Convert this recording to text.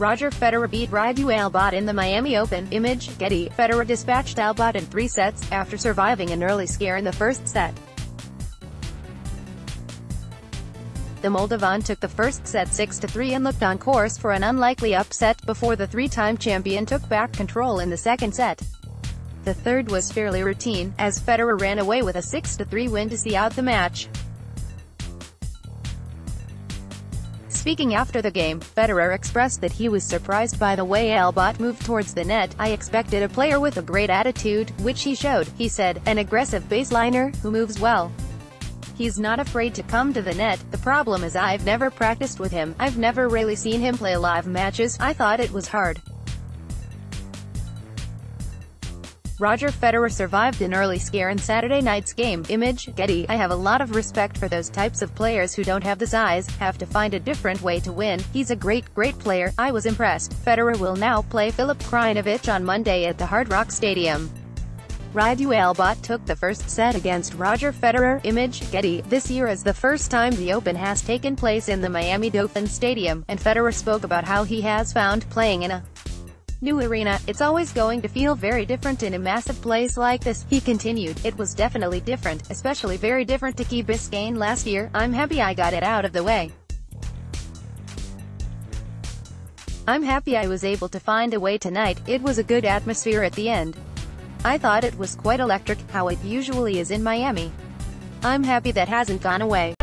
Roger Federer beat Radu Albot in the Miami Open. Image, Getty. Federer dispatched Albot in three sets, after surviving an early scare in the first set. The Moldovan took the first set 6-3 and looked on course for an unlikely upset, before the three-time champion took back control in the second set. The third was fairly routine, as Federer ran away with a 6-3 win to see out the match. Speaking after the game, Federer expressed that he was surprised by the way Albot moved towards the net. I expected a player with a great attitude, which he showed, he said, an aggressive baseliner, who moves well. He's not afraid to come to the net, the problem is I've never practiced with him, I've never really seen him play live matches, I thought it was hard. Roger Federer survived an early scare in Saturday night's game. Image, Getty. I have a lot of respect for those types of players who don't have the size, have to find a different way to win. He's a great, great player. I was impressed. Federer will now play Filip Krajinovic on Monday at the Hard Rock Stadium. Radu Albot took the first set against Roger Federer. Image, Getty. This year is the first time the Open has taken place in the Miami Dolphin Stadium, and Federer spoke about how he has found playing in a new arena, it's always going to feel very different in a massive place like this. He continued, it was definitely different, especially very different to Key Biscayne last year. I'm happy I got it out of the way. I'm happy I was able to find a way tonight, it was a good atmosphere at the end. I thought it was quite electric, how it usually is in Miami. I'm happy that hasn't gone away.